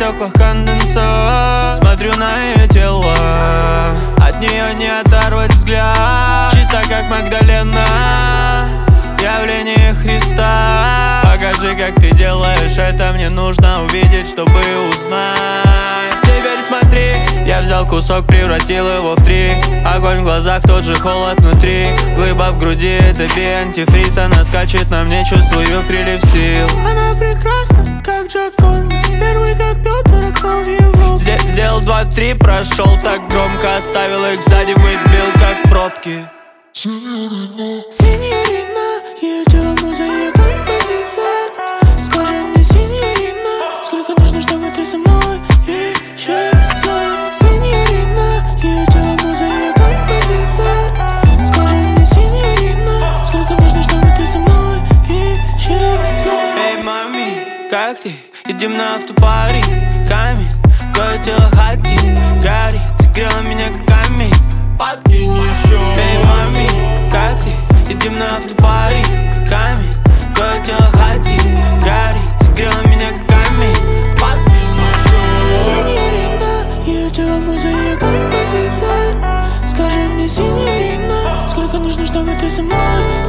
стеклах конденсат. Смотрю на ее тело. От нее не оторвать взгляд. Чисто как Магдалена. Явление Христа. Покажи, как ты делаешь это. Мне нужно увидеть, чтобы узнать. Теперь смотри. Я взял кусок, превратил его в три. Огонь в глазах, тот же холод внутри. Глыба в груди, это антифриз Она скачет на мне, чувствую прилив сил. Она прекрасна, как Джакон Первый, как Петр, кровь его сделал два-три, прошел так громко Оставил их сзади, выбил как пробки. Синьорина, ее тело муза, композитор Скажи мне, синьорина, сколько нужно, чтобы ты со мной исчезла? Синьорина, ее тело муза, композитор Скажи мне, синьорина, сколько нужно, чтобы ты со мной исчезла? Эй, мами, как ты? Едем на автопари. Камень, твое тело хотит Горит, согрела меня как камень. Подкинь еще. Эй, мами, как ты? Едем на автопари. Камень, твое тело хотит Горит, согрела меня как камень. Подкинь еще. Синьорина, ее тело муза, ее композитор Скажи мне, синьорина, сколько нужно, чтобы ты со мной